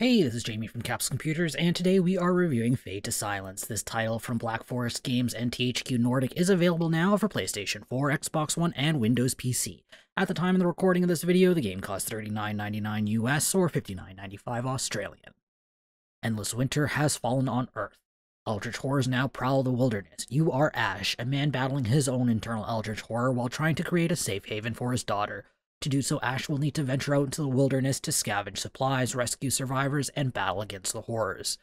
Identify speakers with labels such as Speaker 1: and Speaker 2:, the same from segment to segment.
Speaker 1: Hey, this is Jamie from Capsule Computers, and today we are reviewing Fade to Silence. This title from Black Forest Games and THQ Nordic is available now for PlayStation 4, Xbox One, and Windows PC. At the time of the recording of this video, the game cost $39.99 US or $59.95 Australian. Endless winter has fallen on Earth. Eldritch horrors now prowl the wilderness. You are Ash, a man battling his own internal eldritch horror while trying to create a safe haven for his daughter, to do so, Ash will need to venture out into the wilderness to scavenge supplies, rescue survivors, and battle against the horrors.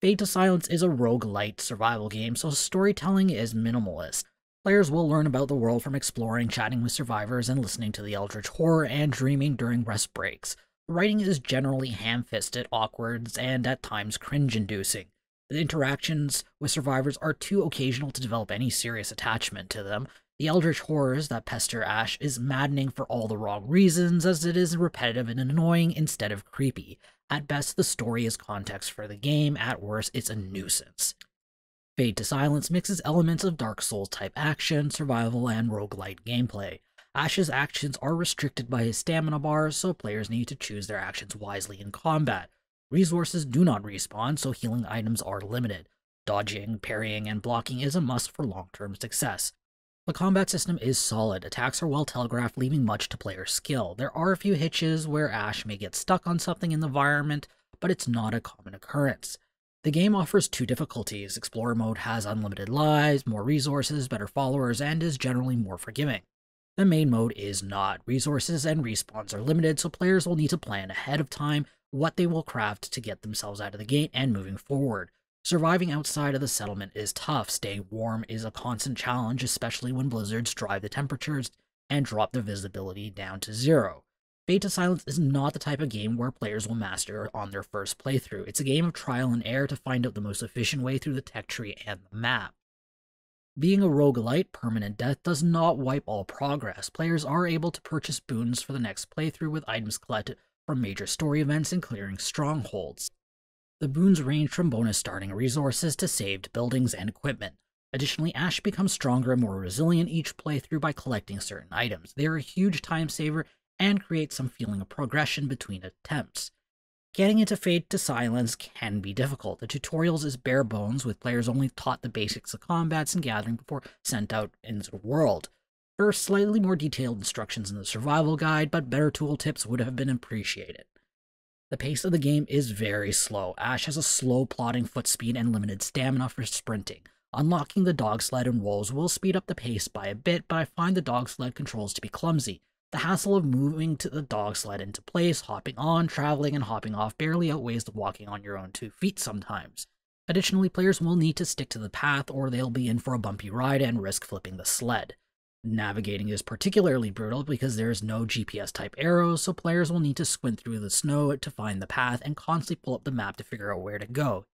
Speaker 1: Fade to Silence is a rogue-lite survival game, so storytelling is minimalist. Players will learn about the world from exploring, chatting with survivors, and listening to the eldritch horror and dreaming during rest breaks. The writing is generally ham-fisted, awkward, and at times cringe-inducing. The interactions with survivors are too occasional to develop any serious attachment to them, the eldritch horrors that pester Ash is maddening for all the wrong reasons, as it is repetitive and annoying instead of creepy. At best, the story is context for the game, at worst, it's a nuisance. Fade to Silence mixes elements of Dark Souls type action, survival, and roguelite gameplay. Ash's actions are restricted by his stamina bars, so players need to choose their actions wisely in combat. Resources do not respawn, so healing items are limited. Dodging, parrying, and blocking is a must for long term success. The combat system is solid, attacks are well telegraphed, leaving much to player skill. There are a few hitches where Ash may get stuck on something in the environment, but it's not a common occurrence. The game offers two difficulties. Explorer mode has unlimited lives, more resources, better followers, and is generally more forgiving. The main mode is not. Resources and respawns are limited, so players will need to plan ahead of time what they will craft to get themselves out of the gate and moving forward. Surviving outside of the settlement is tough. Staying warm is a constant challenge, especially when blizzards drive the temperatures and drop the visibility down to zero. Fade to Silence is not the type of game where players will master on their first playthrough. It's a game of trial and error to find out the most efficient way through the tech tree and the map. Being a roguelite, permanent death does not wipe all progress. Players are able to purchase boons for the next playthrough with items collected from major story events and clearing strongholds. The boons range from bonus starting resources to saved buildings and equipment. Additionally, Ash becomes stronger and more resilient each playthrough by collecting certain items. They are a huge time saver and create some feeling of progression between attempts. Getting into Fade to Silence can be difficult. The tutorials is bare bones, with players only taught the basics of combats and gathering before sent out into the world. There are slightly more detailed instructions in the survival guide, but better tooltips would have been appreciated. The pace of the game is very slow. Ash has a slow plodding foot speed and limited stamina for sprinting. Unlocking the dog sled and wolves will speed up the pace by a bit, but I find the dog sled controls to be clumsy. The hassle of moving to the dog sled into place, hopping on, traveling, and hopping off barely outweighs the walking on your own two feet sometimes. Additionally, players will need to stick to the path or they'll be in for a bumpy ride and risk flipping the sled. Navigating is particularly brutal because there is no GPS type arrows, so players will need to squint through the snow to find the path and constantly pull up the map to figure out where to go.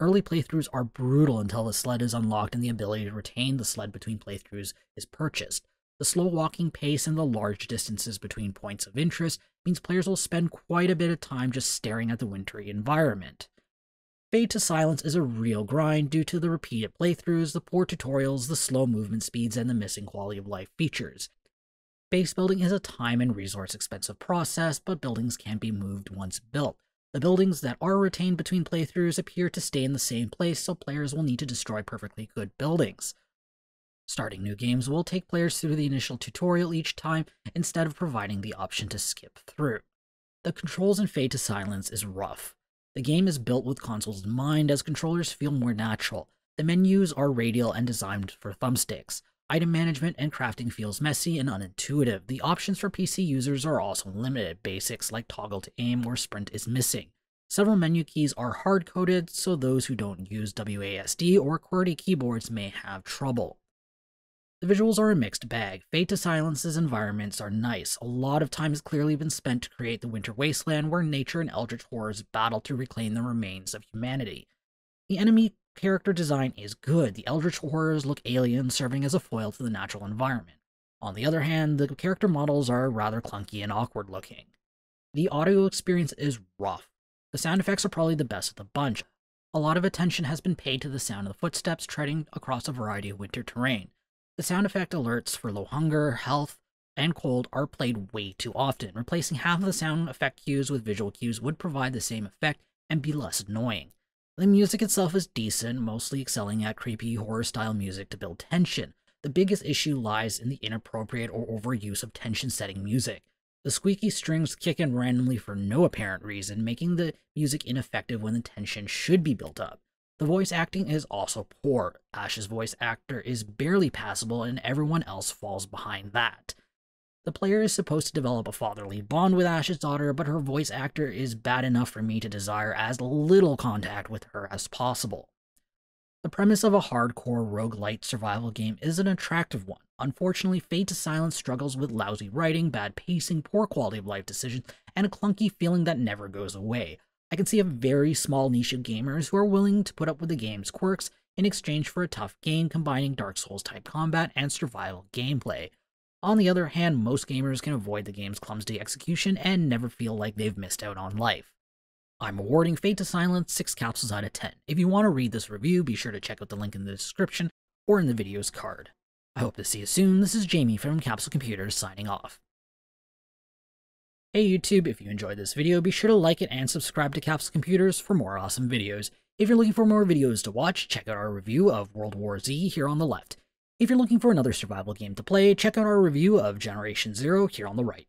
Speaker 1: Early playthroughs are brutal until the sled is unlocked and the ability to retain the sled between playthroughs is purchased. The slow walking pace and the large distances between points of interest means players will spend quite a bit of time just staring at the wintry environment. Fade to Silence is a real grind due to the repeated playthroughs, the poor tutorials, the slow movement speeds, and the missing quality of life features. Base building is a time and resource expensive process, but buildings can be moved once built. The buildings that are retained between playthroughs appear to stay in the same place, so players will need to destroy perfectly good buildings. Starting new games will take players through the initial tutorial each time, instead of providing the option to skip through. The controls in Fade to Silence is rough. The game is built with consoles in mind as controllers feel more natural. The menus are radial and designed for thumbsticks. Item management and crafting feels messy and unintuitive. The options for PC users are also limited. Basics like toggle to aim or sprint is missing. Several menu keys are hard-coded, so those who don't use WASD or QWERTY keyboards may have trouble. The visuals are a mixed bag. Fade to Silence's environments are nice. A lot of time has clearly been spent to create the winter wasteland where nature and eldritch horrors battle to reclaim the remains of humanity. The enemy character design is good. The eldritch horrors look alien, serving as a foil to the natural environment. On the other hand, the character models are rather clunky and awkward looking. The audio experience is rough. The sound effects are probably the best of the bunch. A lot of attention has been paid to the sound of the footsteps treading across a variety of winter terrain. The sound effect alerts for low hunger, health, and cold are played way too often. Replacing half of the sound effect cues with visual cues would provide the same effect and be less annoying. The music itself is decent, mostly excelling at creepy horror style music to build tension. The biggest issue lies in the inappropriate or overuse of tension setting music. The squeaky strings kick in randomly for no apparent reason, making the music ineffective when the tension should be built up. The voice acting is also poor. Ash's voice actor is barely passable, and everyone else falls behind that. The player is supposed to develop a fatherly bond with Ash's daughter, but her voice actor is bad enough for me to desire as little contact with her as possible. The premise of a hardcore roguelite survival game is an attractive one. Unfortunately, Fade to Silence struggles with lousy writing, bad pacing, poor quality of life decisions, and a clunky feeling that never goes away. I can see a very small niche of gamers who are willing to put up with the game's quirks in exchange for a tough game combining Dark Souls type combat and survival gameplay. On the other hand, most gamers can avoid the game's clumsy execution and never feel like they've missed out on life. I'm awarding Fade to Silence 6 capsules out of 10. If you want to read this review, be sure to check out the link in the description or in the video's card. I hope to see you soon. This is Jamie from Capsule Computers signing off. Hey YouTube, if you enjoyed this video, be sure to like it and subscribe to Capsule Computers for more awesome videos. If you're looking for more videos to watch, check out our review of World War Z here on the left. If you're looking for another survival game to play, check out our review of Generation Zero here on the right.